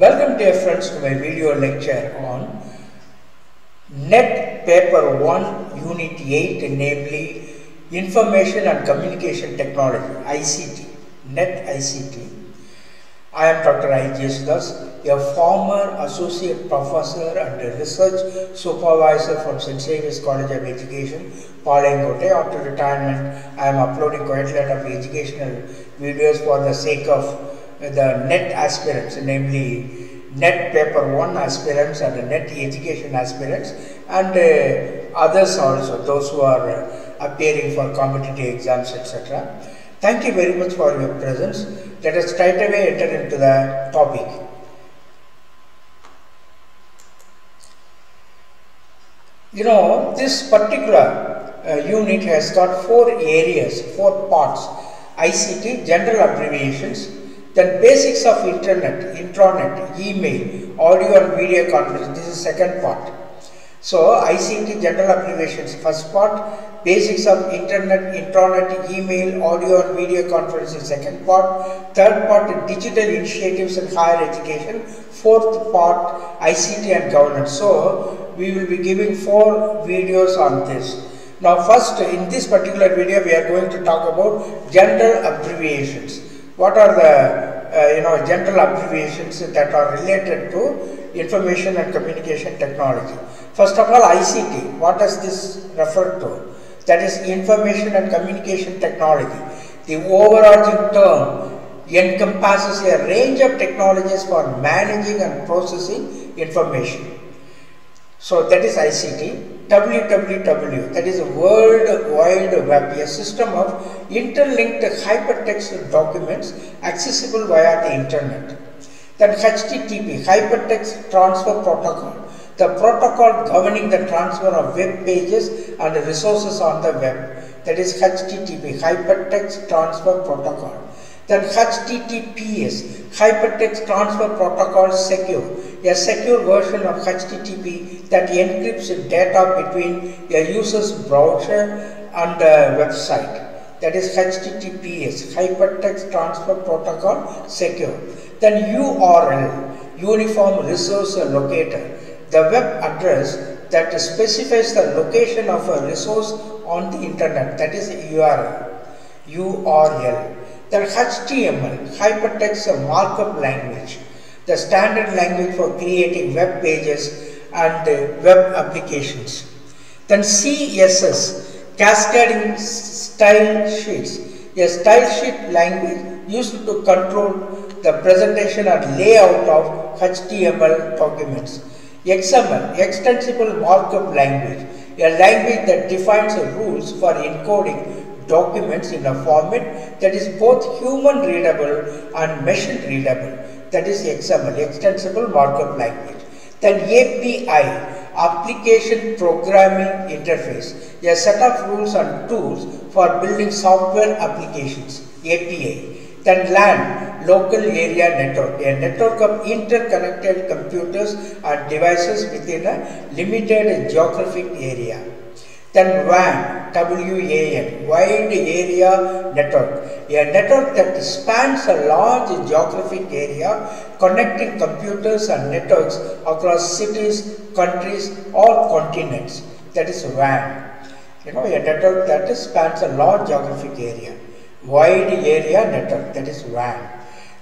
Welcome dear friends to my video lecture on NET paper 1 unit 8 namely Information and Communication Technology ICT NET ICT I am Dr. I. J. Doss, a former associate professor and research supervisor from St. Xavier's College of Education, Palayamkotti. After retirement, I am uploading quite a lot of educational videos for the sake of the NET aspirants, namely NET paper 1 aspirants and NET education aspirants and uh, others also, those who are uh, appearing for competitive exams, etc. Thank you very much for your presence. Let us straight away enter into the topic. You know, this particular uh, unit has got four areas, four parts. ICT, general abbreviations, then basics of internet, intranet, email, audio and video conference. This is second part. So ICT general abbreviations, first part, basics of internet, intranet, email, audio and video conferencing, second part, third part, digital initiatives in higher education, fourth part, ICT and governance. So we will be giving four videos on this. Now first, in this particular video, we are going to talk about general abbreviations. What are the uh, you know general abbreviations that are related to information and communication technology. First of all, ICT. What does this refer to? That is information and communication technology. The overarching term encompasses a range of technologies for managing and processing information. So that is ICT. WWW, that is a World Wide Web, a system of interlinked hypertext documents accessible via the internet. Then HTTP, Hypertext Transfer Protocol, the protocol governing the transfer of web pages and resources on the web. That is HTTP, Hypertext Transfer Protocol. Then HTTPS, Hypertext Transfer Protocol Secure, a secure version of HTTP that encrypts data between a user's browser and a website. That is HTTPS, Hypertext Transfer Protocol Secure. Then URL, Uniform Resource Locator, the web address that specifies the location of a resource on the internet. That is URL. URL. Then HTML, Hypertext Markup Language, the standard language for creating web pages and uh, web applications. Then CSS, Cascading Style Sheets, a style sheet language used to control the presentation and layout of HTML documents. XML, Extensible Markup Language, a language that defines rules for encoding documents in a format that is both human readable and machine readable. That is XML, Extensible Markup Language. Then API, Application Programming Interface, a set of rules and tools for building software applications, API. Then LAN, Local Area Network, a network of interconnected computers and devices within a limited geographic area. Then WAN, WAN, Wide Area Network, a network that spans a large geographic area connecting computers and networks across cities, countries or continents. That is WAN. You know, a network that spans a large geographic area. Wide Area Network, that is WAN.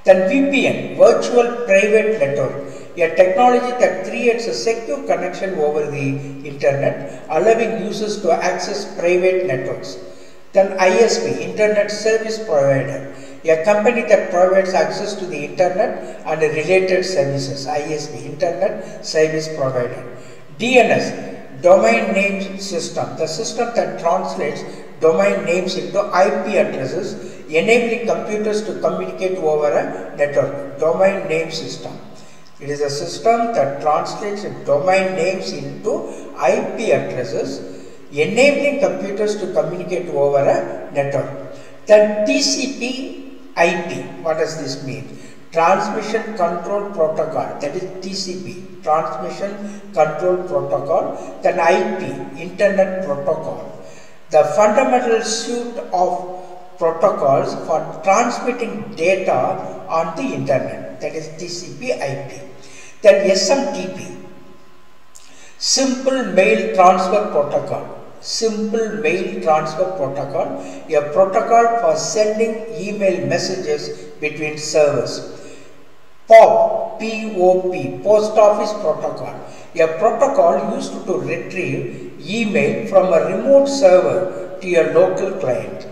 Then VPN, Virtual Private Network, a technology that creates a secure connection over the internet, allowing users to access private networks. Then ISP, Internet Service Provider, a company that provides access to the internet and related services. ISP, Internet Service Provider. DNS, Domain Name System, the system that translates domain names into IP addresses, enabling computers to communicate over a network. Domain Name System. It is a system that translates domain names into IP addresses, enabling computers to communicate over a network. Then TCP IP, what does this mean? Transmission Control Protocol, that is TCP, Transmission Control Protocol, then IP, Internet Protocol. The fundamental suite of protocols for transmitting data on the internet that is TCP IP. Then SMTP, Simple Mail Transfer Protocol. Simple Mail Transfer Protocol, a protocol for sending email messages between servers. POP, POP, Post Office Protocol, a protocol used to retrieve email from a remote server to a local client.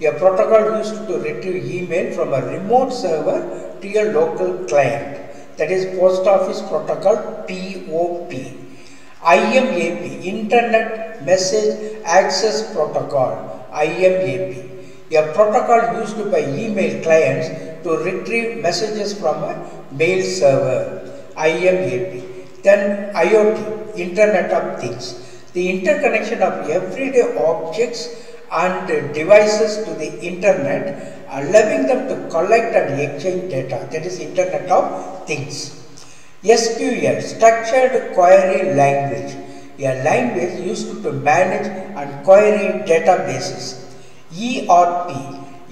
A protocol used to retrieve email from a remote server to a local client. That is Post Office Protocol POP. IMAP, Internet Message Access Protocol, IMAP, a protocol used by email clients to retrieve messages from a mail server, IMAP. Then IoT, Internet of Things, the interconnection of everyday objects and devices to the internet, allowing them to collect and exchange data, that is Internet of Things. SQL, Structured Query Language, a language used to manage and query databases. ERP,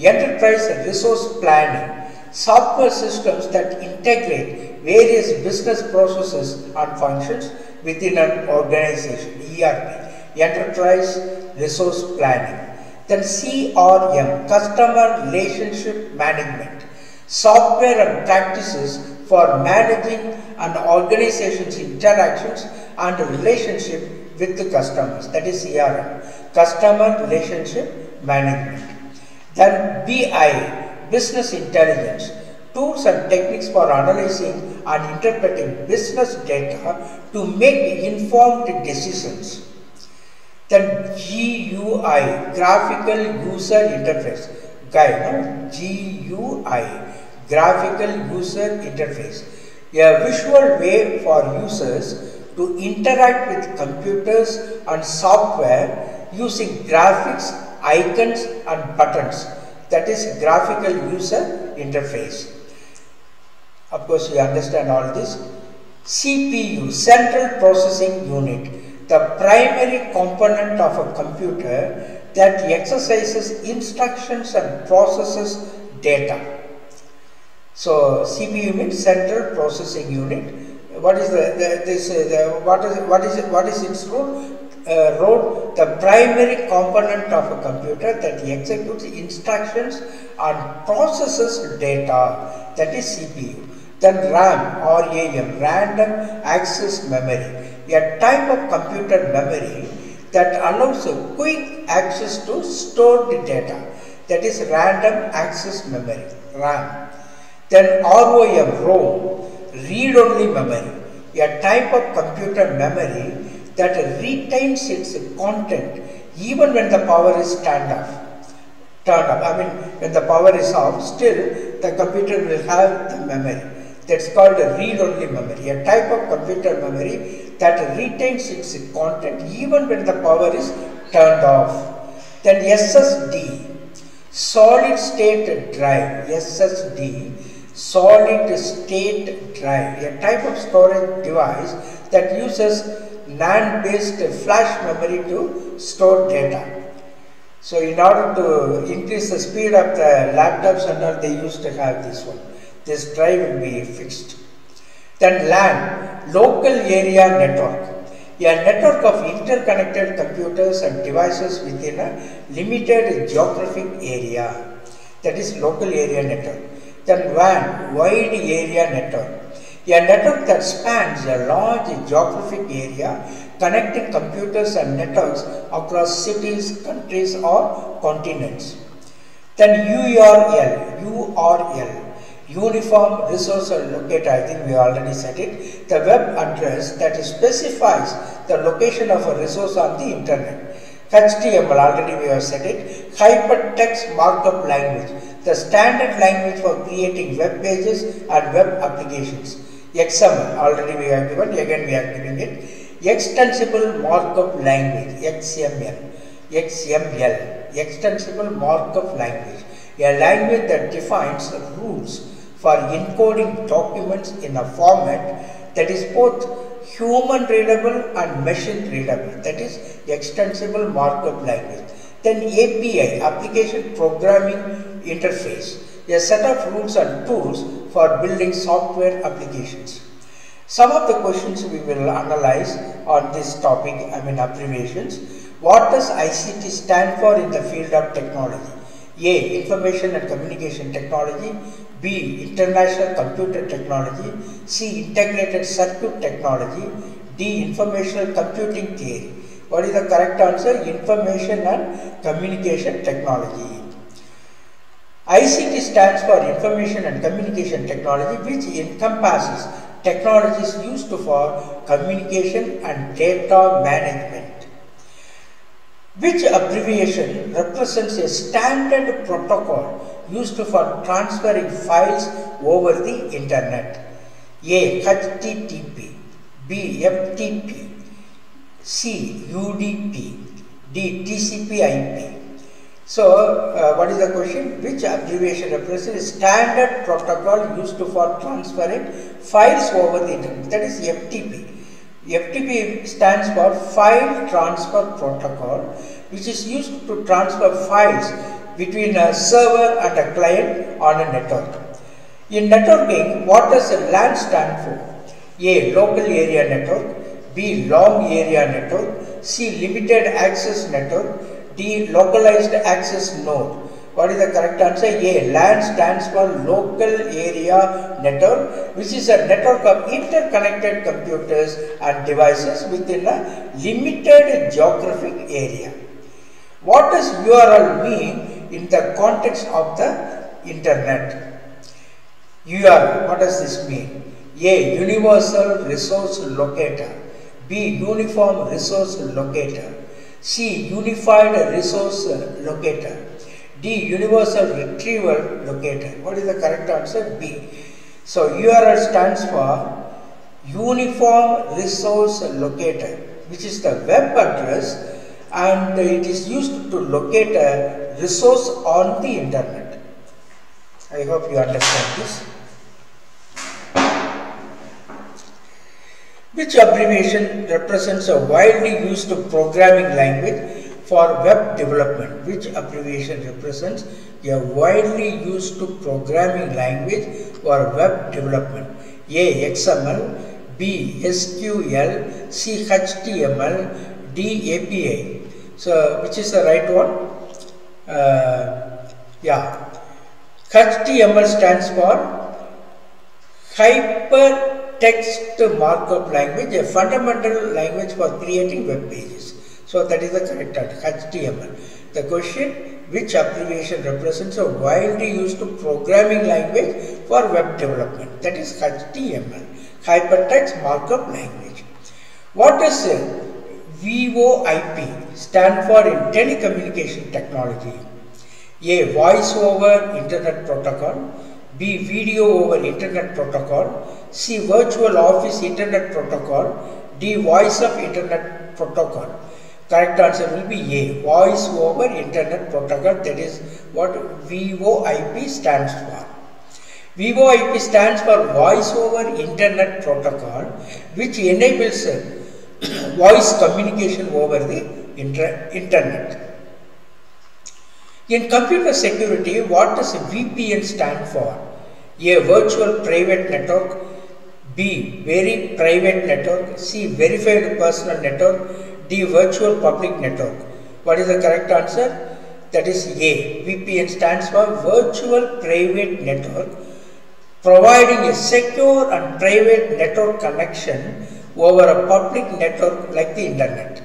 Enterprise Resource Planning, software systems that integrate various business processes and functions within an organization. ERP, Enterprise Resource Planning. Then CRM, Customer Relationship Management, software and practices for managing an organization's interactions and relationship with the customers. That is CRM, Customer Relationship Management. Then BI, Business Intelligence, tools and techniques for analyzing and interpreting business data to make informed decisions. Then GUI, Graphical User Interface, GUI, no? GUI, Graphical User Interface, a visual way for users to interact with computers and software using graphics, icons and buttons that is graphical user interface. Of course, you understand all this. CPU, Central Processing Unit, the primary component of a computer that exercises instructions and processes data. So CPU means Central Processing Unit. What is the, the this uh, the, what is what is what is its role? Uh, the primary component of a computer that executes instructions and processes data that is CPU. Then RAM or RAM, random access memory, a type of computer memory that allows a quick access to stored data that is random access memory, RAM. Then ROM, ROM, read-only memory, a type of computer memory that retains its content even when the power is turned off. Turned off. I mean, when the power is off, still the computer will have the memory. That's called a read-only memory, a type of computer memory that retains its content even when the power is turned off. Then SSD, solid state drive, SSD, solid state drive, a type of storage device that uses NAND based flash memory to store data. So in order to increase the speed of the laptops and all, they used to have this one. This drive will be fixed. Then LAN, local area network. A network of interconnected computers and devices within a limited geographic area. That is local area network. Then WAN, wide area network. A network that spans a large geographic area connecting computers and networks across cities, countries or continents. Then URL, URL, Uniform Resource Locator, I think we already said it, the web address that specifies the location of a resource on the internet. HTML, already we have said it, Hypertext Markup Language, the standard language for creating web pages and web applications. XML, already we have given, again we are giving it. Extensible Markup Language, XML, XML, Extensible Markup Language, a language that defines the rules for encoding documents in a format that is both human readable and machine readable, that is extensible markup language. Then API, Application Programming Interface, a set of rules and tools for building software applications. Some of the questions we will analyze on this topic, I mean abbreviations. What does ICT stand for in the field of technology? A. Information and Communication Technology. B. International Computer Technology. C. Integrated Circuit Technology. D. Informational Computing Theory. What is the correct answer? Information and Communication Technology. ICT stands for Information and Communication Technology which encompasses technologies used for communication and data management which abbreviation represents a standard protocol used for transferring files over the internet. A. HTTP B. FTP C. UDP D. TCP IP so, uh, what is the question? Which abbreviation represents standard protocol used for transferring files over the internet? That is FTP. FTP stands for File Transfer Protocol, which is used to transfer files between a server and a client on a network. In networking, what does a LAN stand for? A. Local Area Network B. Long Area Network C. Limited Access Network D. Localized Access Node. What is the correct answer? A. LAN stands for Local Area Network, which is a network of interconnected computers and devices within a limited geographic area. What does URL mean in the context of the internet? URL, what does this mean? A. Universal Resource Locator. B. Uniform Resource Locator. C. Unified Resource Locator. D. Universal Retrieval Locator. What is the correct answer? B. So, URL stands for Uniform Resource Locator, which is the web address and it is used to locate a resource on the internet. I hope you understand this. Which abbreviation represents a widely used programming language for web development? Which abbreviation represents a widely used programming language for web development? A. XML B. SQL C. HTML D. API. So, which is the right one? Uh, yeah. HTML stands for Hyper text markup language, a fundamental language for creating web pages. So that is the correct answer, HTML. The question, which abbreviation represents a widely used programming language for web development? That is HTML, Hypertext Markup Language. What is does VoIP stand for in telecommunication technology? A. Voice over Internet Protocol. B. Video over Internet Protocol. C. Virtual Office Internet Protocol. D. Voice of Internet Protocol. Correct answer will be A. Voice over Internet Protocol. That is what VoIP stands for. VoIP stands for Voice over Internet Protocol, which enables voice communication over the inter internet. In computer security, what does VPN stand for? A virtual private network, B very private network, C verified personal network, D virtual public network. What is the correct answer? That is A. VPN stands for virtual private network, providing a secure and private network connection over a public network like the internet.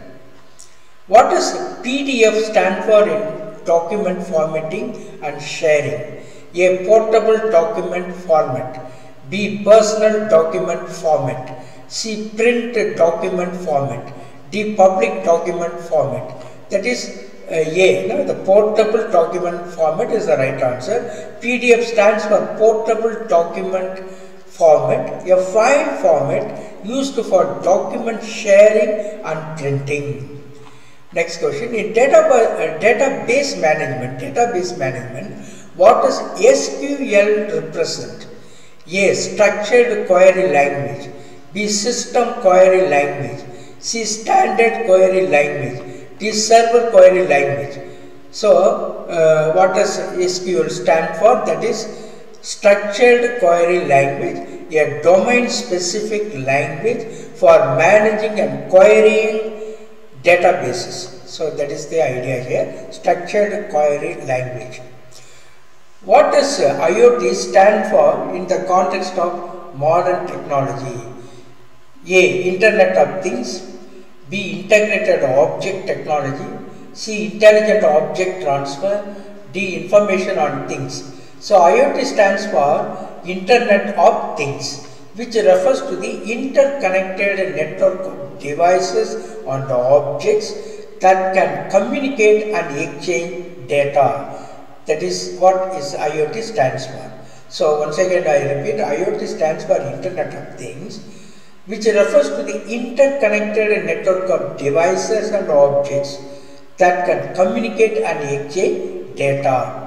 What does PDF stand for in document formatting and sharing. A portable document format. B. Personal document format. C. Print document format. D. Public document format. That is uh, A. No, the portable document format is the right answer. PDF stands for portable document format, a file format used for document sharing and printing. Next question, in data, uh, database management, database management, what does SQL represent? A. Structured query language. B. System query language. C. Standard query language. D. Server query language. So, uh, what does SQL stand for? That is structured query language, a domain specific language for managing and querying databases. So, that is the idea here, structured query language. What does uh, IoT stand for in the context of modern technology? A. Internet of Things B. Integrated object technology C. Intelligent object transfer D. Information on things So IoT stands for Internet of Things which refers to the interconnected network of devices and objects that can communicate and exchange data that is what is IoT stands for. So once again I repeat IoT stands for Internet of Things which refers to the interconnected network of devices and objects that can communicate and exchange data.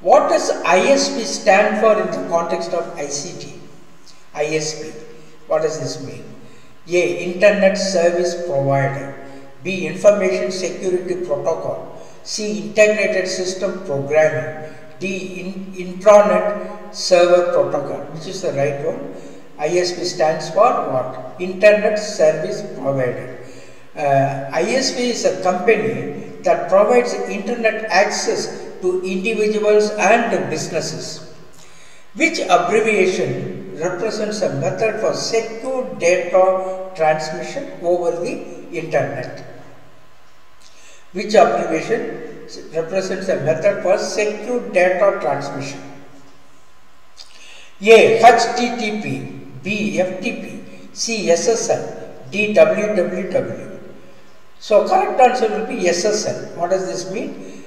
What does ISP stand for in the context of ICT? ISP. What does this mean? A. Internet Service Provider. B. Information Security Protocol. C. Integrated System Programming. D. In, intranet Server Protocol. Which is the right one? ISP stands for what? Internet Service Provider. Uh, ISP is a company that provides internet access to individuals and businesses. Which abbreviation represents a method for secure data transmission over the internet? which abbreviation represents a method for secure data transmission. A. HTTP, B. FTP, C. SSL, D. WWW. So correct answer will be SSL. What does this mean?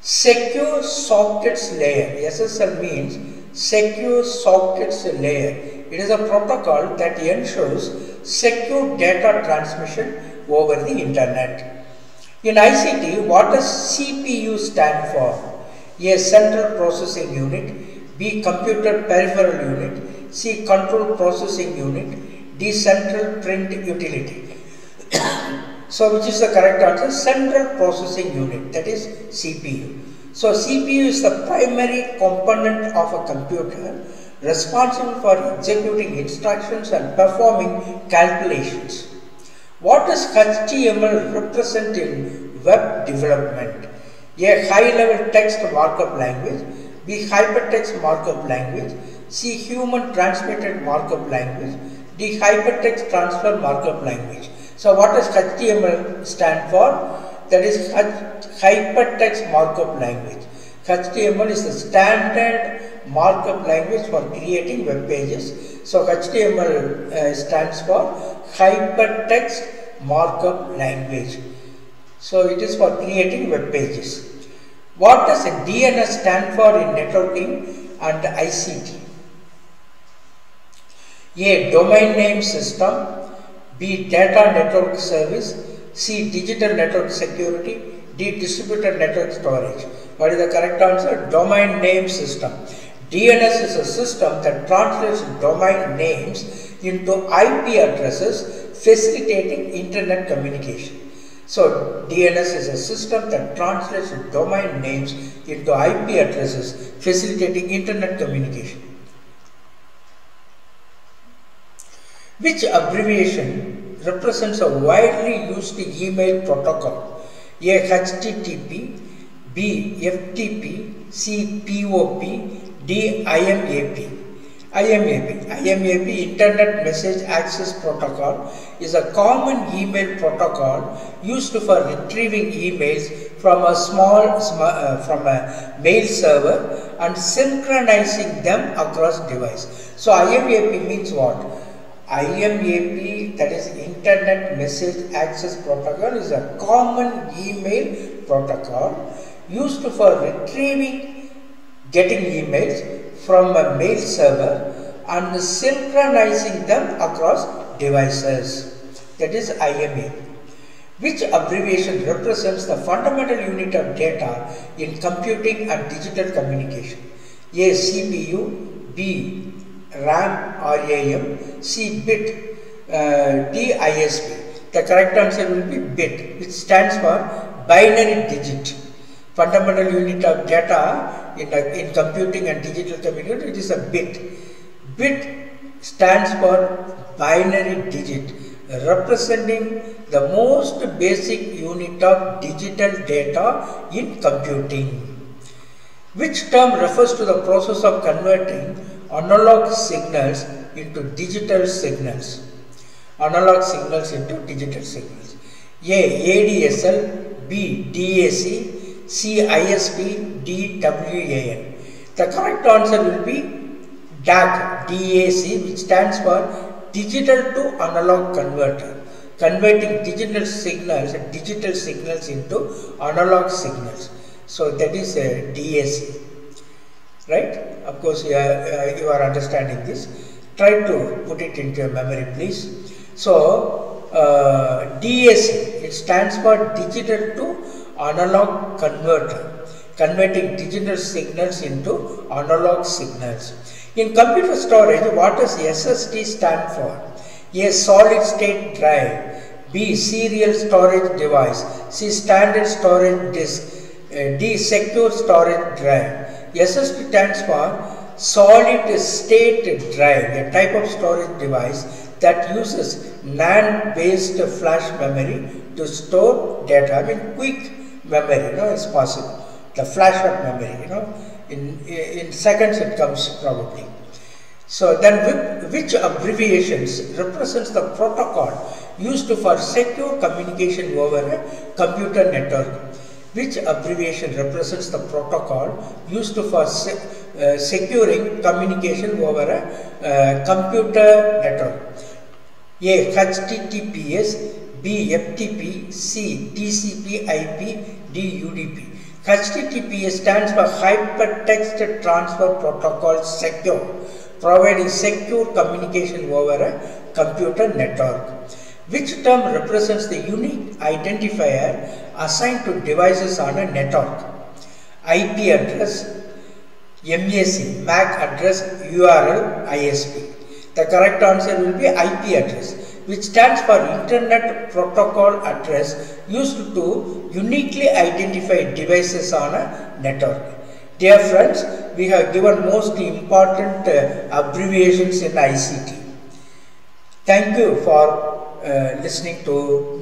Secure sockets layer. SSL means secure sockets layer. It is a protocol that ensures secure data transmission over the internet. In ICT, what does CPU stand for? A. Central Processing Unit B. Computer Peripheral Unit C. Control Processing Unit D. Central Print Utility So, which is the correct answer? Central Processing Unit that is CPU. So, CPU is the primary component of a computer responsible for executing instructions and performing calculations. What does HTML represent in web development? A high-level text markup language, B hypertext markup language, C human transmitted markup language, D hypertext transfer markup language. So what does HTML stand for? That is hypertext markup language. HTML is the standard markup language for creating web pages. So HTML uh, stands for hypertext markup language. So it is for creating web pages. What does DNS stand for in networking and ICT? A. Domain name system B. Data network service C. Digital network security D. Distributed network storage. What is the correct answer? Domain name system. DNS is a system that translates domain names into IP addresses facilitating internet communication. So DNS is a system that translates domain names into IP addresses facilitating internet communication. Which abbreviation represents a widely used email protocol? A. HTTP, B. FTP, C. POP, D. IMAP. IMAP. IMAP Internet Message Access Protocol is a common email protocol used for retrieving emails from a small uh, from a mail server and synchronizing them across device. So IMAP means what? IMAP that is Internet Message Access Protocol is a common email protocol used for retrieving getting emails from a mail server and synchronizing them across devices. That is IMAP which abbreviation represents the fundamental unit of data in computing and digital communication. A CPU B RAM or AM, C bit, uh, D ISP. The correct answer will be bit, which stands for binary digit. fundamental unit of data in, in computing and digital communication, it is a bit. Bit stands for binary digit representing the most basic unit of digital data in computing. Which term refers to the process of converting analog signals into digital signals. Analog signals into digital signals. A. ADSL, B. DAC, C. ISP, D. WAN. The correct answer will be DAC, DAC which stands for digital to analog converter converting digital signals digital signals into analog signals so that is uh, a DAC right? Of course you are, uh, you are understanding this. Try to put it into your memory please. So uh, it stands for digital to analog converter. Converting digital signals into analog signals. In computer storage, what does SSD stand for? A solid state drive, B serial storage device, C standard storage disk, uh, D secure storage drive. SSD stands for solid state drive, a type of storage device that uses NAND based flash memory to store data. I mean quick memory, you know, is possible. The flash of memory, you know, in, in seconds it comes probably. So then which abbreviations represents the protocol used for secure communication over a computer network? Which abbreviation represents the protocol used for se uh, securing communication over a uh, computer network? A. HTTPS B. FTP C. TCP IP D. UDP HTTPS stands for Hypertext Transfer Protocol Secure providing secure communication over a computer network. Which term represents the unique identifier assigned to devices on a network? IP address, MAC, MAC address, URL, ISP. The correct answer will be IP address, which stands for Internet Protocol Address used to uniquely identify devices on a network. Dear friends, we have given most important uh, abbreviations in ICT. Thank you for uh, listening to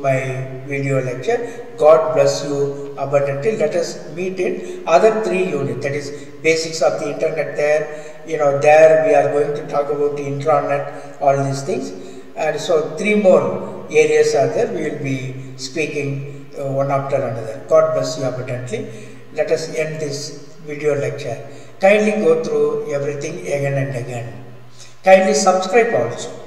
my video lecture. God bless you abundantly. Let us meet in other three units. That is basics of the internet there. You know, there we are going to talk about the intranet, all these things. And so three more areas are there. We will be speaking uh, one after another. God bless you abundantly. Let us end this video lecture. Kindly go through everything again and again. Kindly subscribe also.